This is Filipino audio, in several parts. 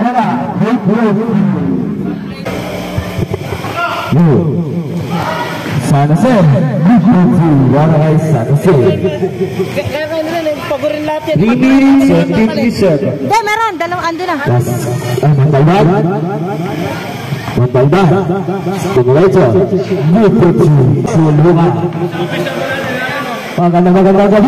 Almera, good, good. Good. San Jose, good, good, good. Wala kay San Jose. Kaya kayo nila, paborin lahat yan. 3 minutes and 50 seconds. Hindi, meron. Dalawang ando na. Ah. Montalban. Diretso. Good, good, good. Sulungan. Maganda, maganda kay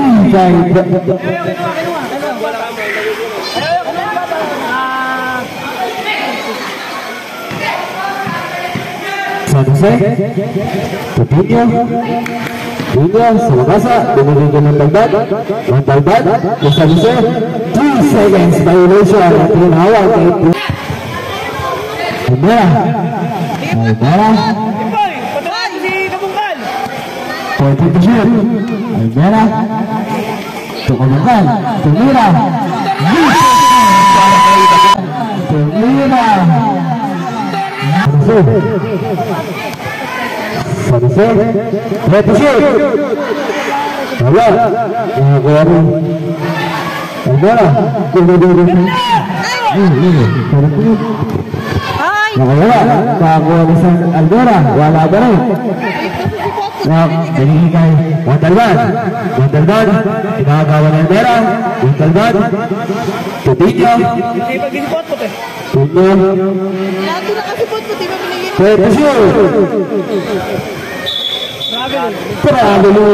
San Jose, Coutinho, Coutinho, sa labasa, binigyan ng dagdag, ng dagdag, kay San Jose, 2 seconds poin terkejut Merah Untuk Obakan Untuk Merah Untuk Merah Satu set Terkejut Bola Bola Bola Bola Bola Bola Bola Bola jadi kita Wandergan Wandergan Kinagawan ng pera Wandergan Tutinyo Hindi ba ginipot po te? Tuno Lahat na kasi pot po Di ba binigyan? Pwede siya Grabe mo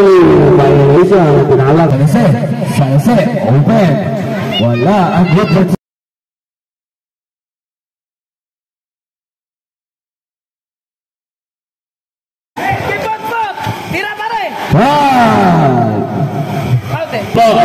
Malaysia Tinalag Sayase Sayase Open Wala Ang good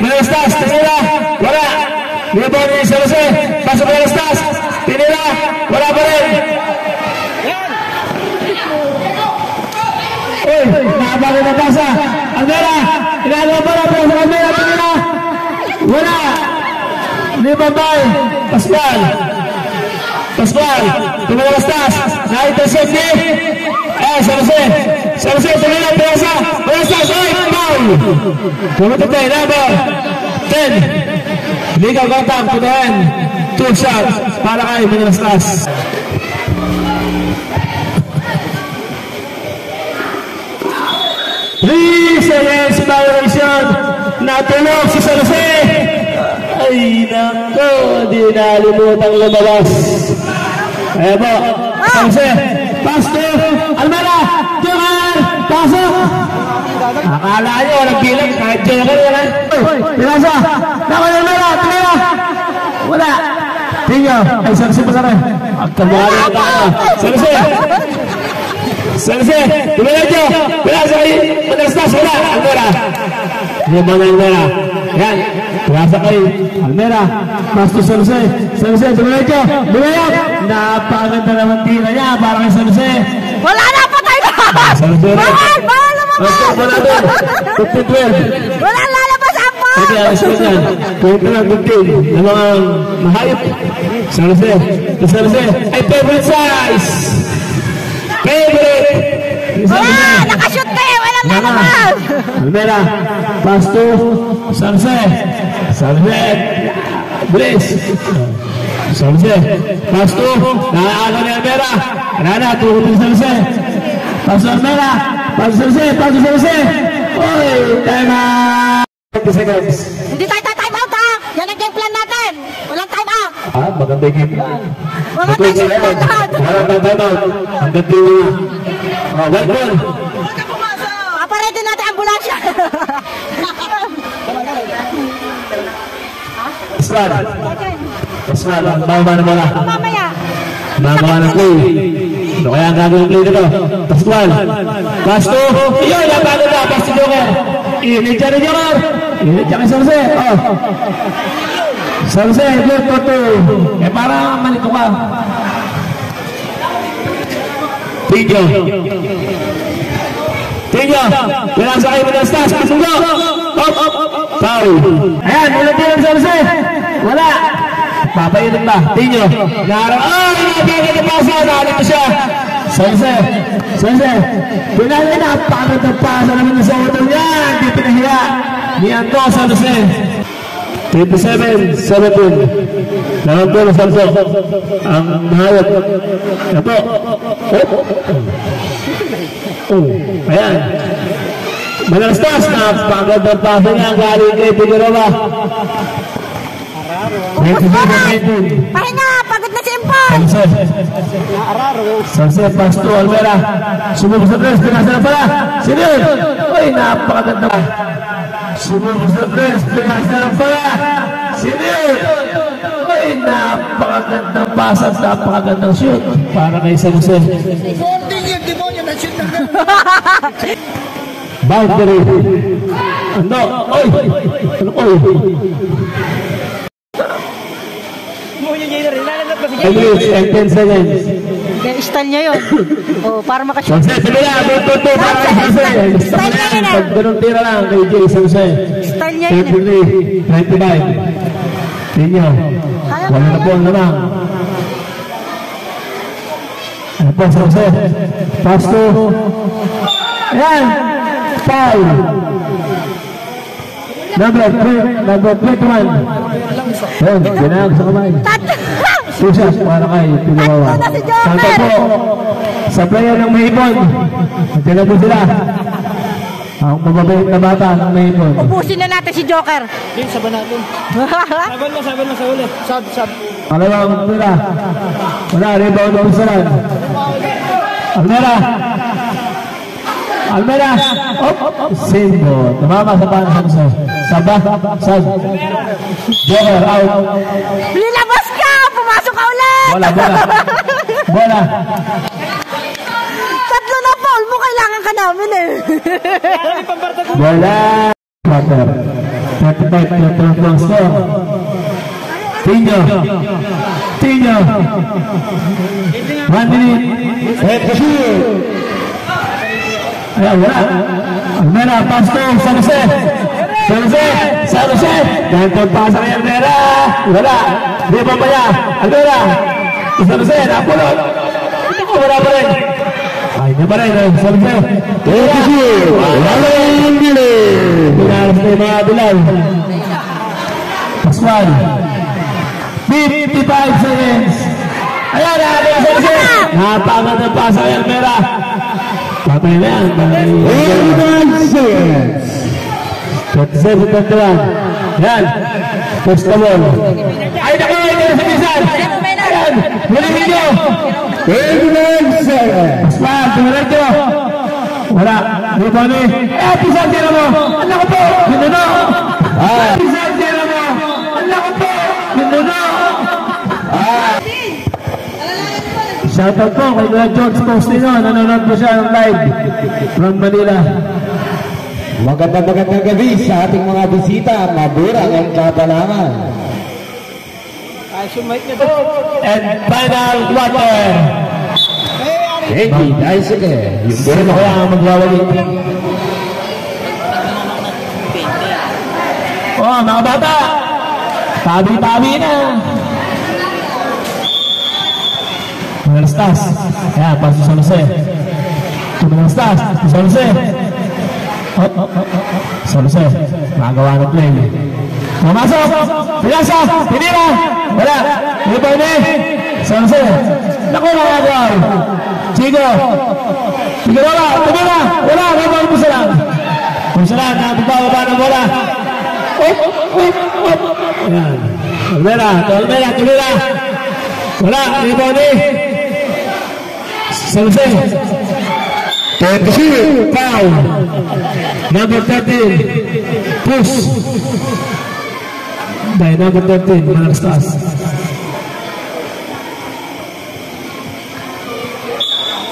Melistas Tinira Bola. Dibori selesai Masuk Melistas Tinira Bola beri Wih, nah bagi Natasha Andera Ini ada bola Bola Andera Tinira Bola. Dibantai Pascual Pascual Kembali Melistas Naik tersebut eh, San Jose, San Jose, tumila, pinasa, pinastas, ay, foul! Pumunta tayo, number 10, legal contact to the end, two shots, para kay Manalastas. Three seconds violation, natulog si San Jose, ay, nako, di nalimutang lumabas. Ayan po, San Jose, Akala nyo, walang bilang, kahit joker yun ha. Uy, pinasa! Naman yung mera, tumira! Wala! Tinyo, ay selesai, pa sana. Pagkamari ang tao. Sarsi! selesai, tumira nyo! Pinasa kayo, matastas, wala! Almera! Naman selesai? mera. Yan, kayo. Almera, Master tumira nyo! Tumira! Napaganda naman niya. Wala na, po tayo! Bawal! Bawal! Wala doon. 15-12. Wala lalabas ang ball! Sige, alas ko yan. Kwento lang good game ng mga mahayop. San Jose. San Jose. Ay, favorite size! Favorite! Wala! Nakashoot kayo! Walang Yana. lalabas! Almera. Pasto. San Jose. San Jose. Bliss. San Jose. Pasto. Naaano ni Almera. Tuhod ni San Jose. Pasto Almera. Pasto Pasu selesai. Oi, Hindi tayo time out ha. Yan ang game plan natin. Walang time out. Ah, maganda yung game plan. Walang time out. Walang time out. Ang ganda yung... Natin ambulansya. Mama na Mama na Doa yang kami beli itu, pastuan, pastu, iya dapat ada pasti doa. Ini jadi jalan, ini jangan selesai, oh. selesai dia foto, kepala malik tua, tiga, tiga, bila saya bila stas, tunggu, tahu, eh mulai dia selesai, mulai. Papainit ba? Tinyo. Nara. Oh, nabigay na pasa. Nalito siya. San Jose. Pinali na. Pagod ang pasa naman sa utang niya. Hindi pinahiya. Ni Anto San Jose. 27, 17. Lawan po ng Santo. Ang mahayot. Ito. Oh. Oh. Ayan. Manalastas na pagod ang pasa niya galing kay Figueroa. 19, 19. Pahinga, pagod na si Impoy. Sanse. Sanse, Pasto, Almera. Sumubok sa tres, pinasa na pala. Sino yun? Uy, napakaganda. Sumubok sa tres, pinasa na pala. Sino yun? Uy, napakagandang pasas, napakagandang shoot. Para kay Sanse. Boundary. Ano? Uy! Ano ko? 10 minutes and 10 seconds. Okay, style niya yun. O, para makashoot. Sige na, buto to, para. Style niya yun. Eh. Tira lang, kay Jay, isang sen. Style niya yun. Eh. 25. Tinyo. Wala na po ang lamang. Ano po, isang sen. Pasto. Ayan. Foul. Number 3, number 3 to 1. Ayan, ginagawa sa kamay. Tatlo. Shots para kay Pinawawa. Tatlo na si Joker. Po, sa player ng Mahipon. Nandiyan po sila. Ang mababait na bata ng Mahipon. Ubusin na natin si Joker. Din, saban natin. Saban mo, saban mo sa uli. Sab, sab. Malawang tira. Wala, rebound ng Saran. Almera. Almera. Op, Sindo. Tumama sa panas ng sa. Saba. Sab. Joker out. Linabas Bola, bola. Bola. Tatlo na foul mo, kailangan ka namin eh. Bola. Quarter. 35 na ang score. Tinyo. Tinyo. One minute. Head to shoot. Ayan, wala. Almera, pass to San Jose. San Jose, San Jose. Ganito pasa kay Almera. Wala. Di pa pa niya. Almera. Pa rin. Ay, niya pa rin. eh, San Jose. Head to shoot. Wala rin bili. Pinalas na yung mga bilal. Pascual. 55 seconds. Ayan, Jose. Napagod ang pasa kay Almera. Patay na yan. 89 seconds. 27 na tuwan. Yan. Ay, naku, ay, naku, sa pisan. Ayan, hulihin nyo. 89 seconds. Pascual, tumulan nyo. Wala. Dito ni. Eh, pisan tira mo. Ano ko po? Ginuno. Ah. Pisan tira mo. Ano ko po? Ginuno. Ah. Shoutout po kay Kuya George Postino. Nanonood po siya ng live from Manila. Magandang magandang gabi sa ating mga bisita. Maburang ang kapalangan. And final quarter. Thank you. Dahil sige. Yung Sino kaya ang magwawali? Oh, mga bata! Tabi-tabi na! Mga stas. Ayan, pasok sa Jose. Mga stas. Sa Jose. Oh, oh, oh, oh, oh. Sa Jose. Magawa ng play. Mamasok! Pinasa! Pinira! Wala. Hindi ini Sanse. Naku, mga agaw. Chico. Chico, bola, Tabi na. bola Kapag mo sila. Kung sila, bola ng bola. Up, up, up. Bola, Tolmera, Tolmera, bola Wala. Hindi pwede. Sanse. 27, foul. Number 13, push. By number 13, Manas Taas.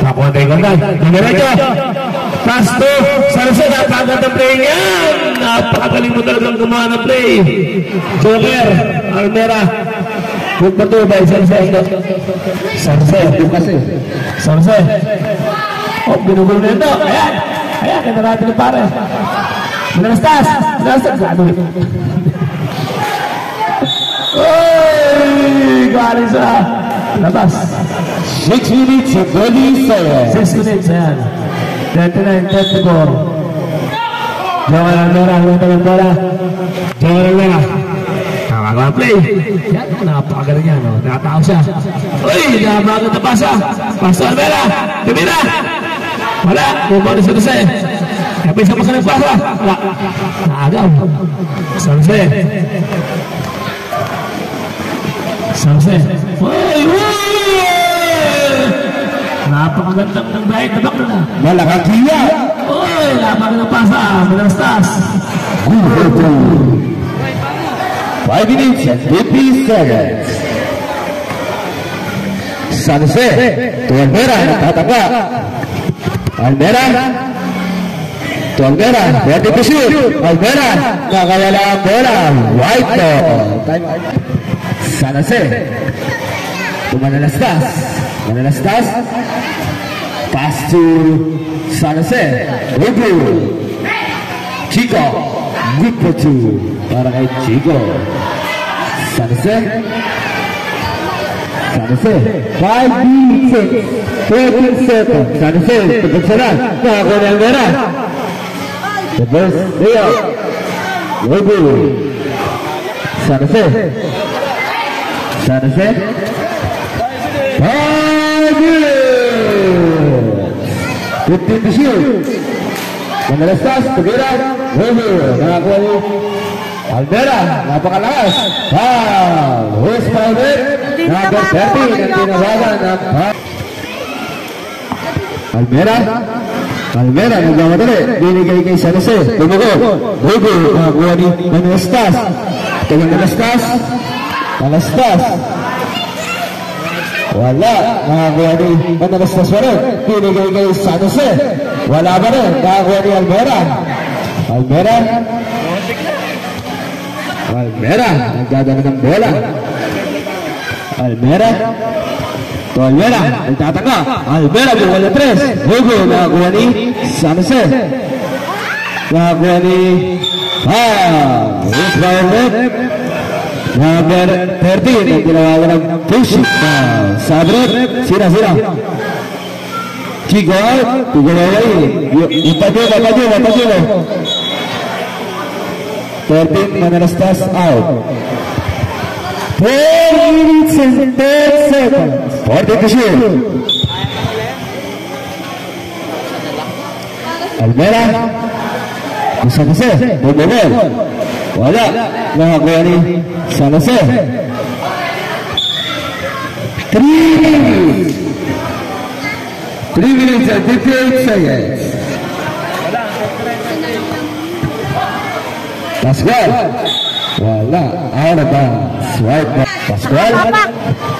Tak mau kan? Dengar aja. Pastu seharusnya dapat ada. Apa kali mo talagang ke mana play? Joker, Almera. Huwag ba ito ba? terima kasih. Sarsay. Oh, binugol na ito. Ayan. Ayan, kaya natin na pare. Pinastas. Pinastas. Gado. Oy! 6 minit sebeli saya 6 minit yan ganti na yung 10 ko jangan merah jangan merah jangan merah play. Ya, kenapa akhirnya no? Tahu sih. Wih, jangan banget terpaksa. Pasal merah, Umur bisa makan yang Selesai. Selesai. Woi, woi. Napakaganda ng bayad na bakla. Malakang kiya. Uy, napakaganda pasa. Malastas. Good 5 minutes and 50 seconds. San Jose, to Almera, tatapa. Almera, to Almera, ready to shoot. Almera, nakawala ang bola. White ball. San Jose, to Anastas Pastor Chico. Good for. Barangay Chico. Sanase. Sanase. Five six. Seconds. Sanase. Tepuk nah, serang. Yang merah. Tebus. Rio. Ribu. Sanase. Sanase. Sanase. Jose. San Jose. 5 minutes. 15 to shoot. Manalastas, Tugera, Ubu, nakakuha ni Alvera, napakalakas. Foul! Who's it? Number 13, ang tinawagan ng. Alvera, Alvera, nagmamadali. Binigay kay San Jose. Tumugo. Ubu, nakakuha ni Manalastas. Kaya Manalastas. Manalastas. Wala, mga kuya ni Manalas na Suarez. Pinigay kay San Jose. Wala pa rin, mga kuya ni Almera. Almera. Almera, nagdadala ng bola. Almera. To Almera, nagtataka. Almera, wala tres. Hugo, mga kuya ni San Jose. Mga kuya ni... Ah, Nomor 13 kilogram fisik. Sabret sira sira. Chico, tu gol ahí. Y pateó, pateó, pateó. 13 maneras pass out. 4 minutes and 10 seconds. San Jose. 3 minutes. 3 minutes and 58 seconds. Pascual. Wala. Out of bounds. Right back. Pascual.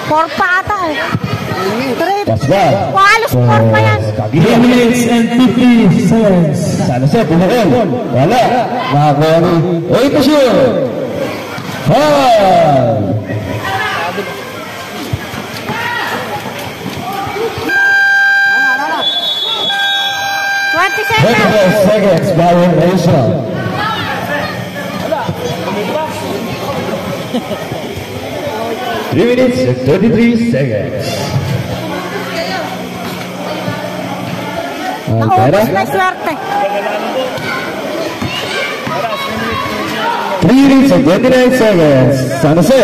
Four pa ata eh. Three. Pascual. Halos four pa yan. 3 Kagila. minutes and 50 seconds. San Jose, bumukol. Wala. Nakakuha ni Oy, Pascual. Twenty seconds. seconds by Indonesia. Three minutes and thirty-three seconds. Alcaraz. Naubos na swerte. 3 minutes and 29 seconds. San Jose.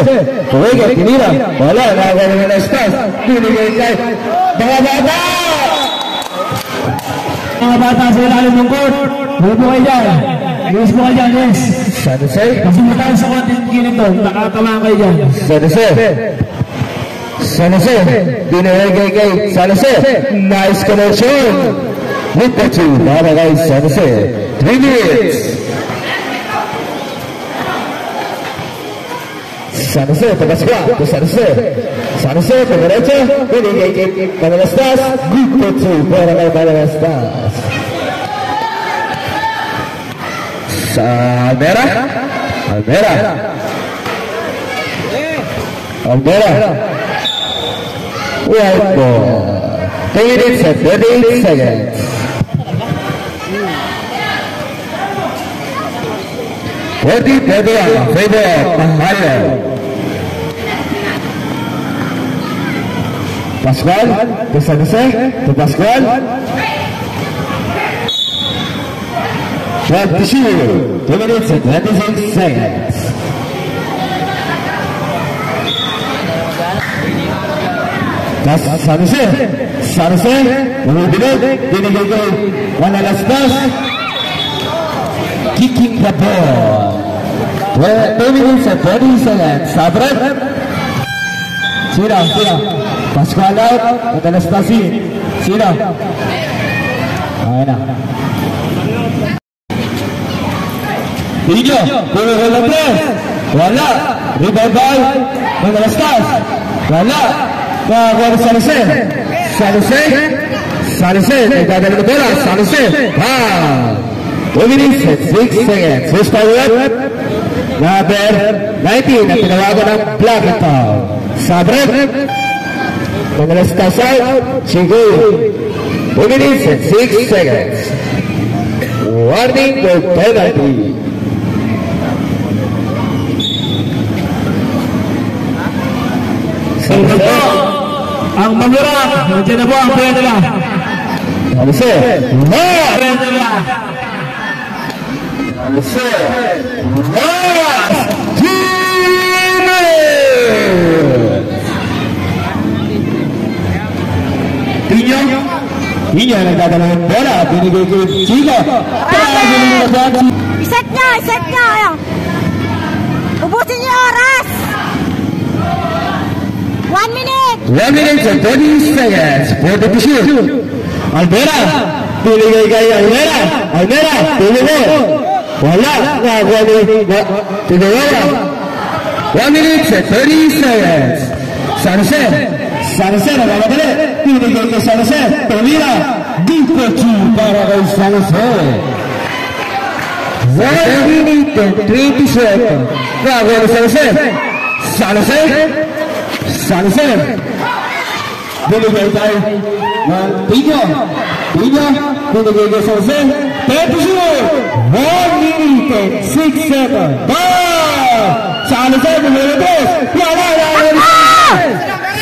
Tuwig at tinira. Wala. Nakagawa na stars. Binigay kay mga bata. Mga bata sa ilalim ng court. Po kayo dyan. Yes po kayo dyan, yes. San Jose. Kasi mataas sa konting gilid to, nakatama kayo dyan. San Jose. San Jose. Binigay kay San Jose. Nice connection. With the two. Para kay San Jose. Three minutes. Sanse para Pascual, de Sanse. Sanse por derecha, ¿cómo estás, Grupo 2, ¿cómo estás. Almera, Almera, Almera. White ball. 3 minutes and 13 seconds. Forty Pedro. Pascoal, deixa descer, de Pascoal. Twenty-two, two minutes and twenty-six seconds. Sarısı, sarısı, bunu bilir, dedi dedi, one last pass, kicking the ball. Two minutes and thirty seconds, sabre, tira, tira. Pascual out, Natalia Stasi. Sino? Ayan na. Video, puro ko lang press. Wala. Revival, Natalia Stas. Wala. Kakuha ni Salise. Salise. Salise. Nagdadala ng pera. Salise. Ha! 2 minutes and 6 seconds. First power up. Number 19 na tinawagan ng Black Town. Sabre. Sabre. Meneska side, Chigul. Two minutes and six seconds. Warning for penalty. Ang manura, nandiyan na po ang player nila. Ano sir? Ano! Dinyana Catalan bola dimiliki Ciko. Bola dimiliki Adam. Isetnya, isetnya yang. Ubusinnya Ras. One minute. One minute and 30 seconds for the pursuit. Albera dimiliki kali Albera. Albera dimiliki. Bola nggak gua ini nggak wala, One minute nah, and 30 seconds. Sunset. Salazar agora tiene que Salazar termina Dicochi para el Salazar. Vai minuto 37. Vai agora o Salazar. Salazar. Salazar. Vamos voltar. Pinho. Pinho. Quando vem o Salazar. Tempo de novo. Vai minuto 67. Vai. Salazar primeiro 3. E agora o Salazar.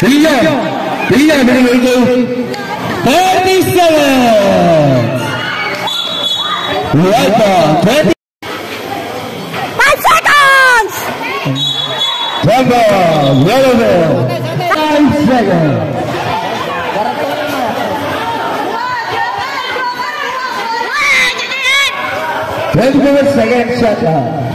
Leon, Leon will go 37. Right ball, 20. Five seconds. Jump ball, Yellowville. Five seconds. Twenty-seven seconds shot.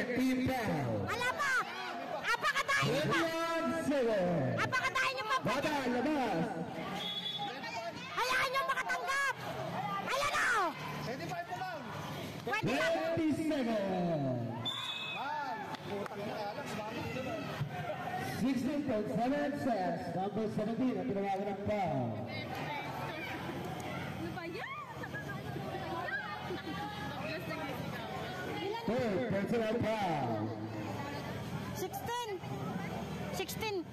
Foul. Wala pa. Apakatayin niyo pa. 21 seconds. Apakatayin niyo pa. Bata, labas. Hayaan niyo makatanggap. Ayan o. 20 seconds. 16.7 cents. Number 17 na tinawagan ng foul. Ano ba yan? Ilan? Third personal foul. 16. 16.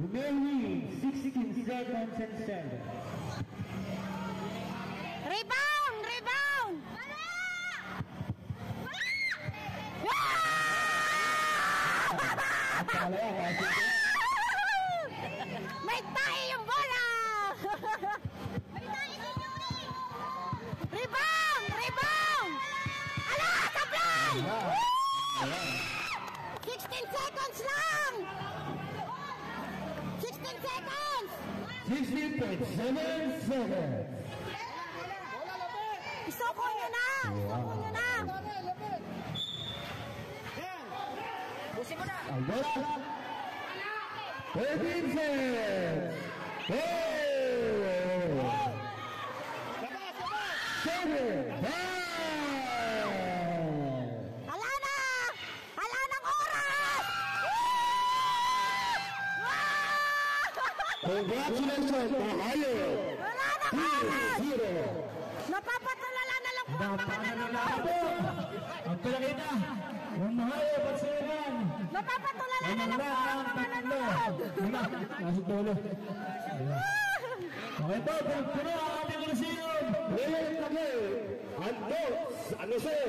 Remaining 16 seconds and 7. Rebound! Rebound! Wala! 16 seconds lang! 16 seconds! 16.7 seconds. Isoko nyo na! Isoko nyo na! Albola. 13 cents. Hey! Seven. Five. Ohio. Wala! Zero. Napapatulala na lang po ang mga nanonood! Ang pinakita, yung mahayo, pagsinan. Napapatulala na Ang lang po ang mga nanonood! Nasa tulo. Okay po, puno ang ating Coliseum. Ngayon kami, ang notes, ano sa'yo?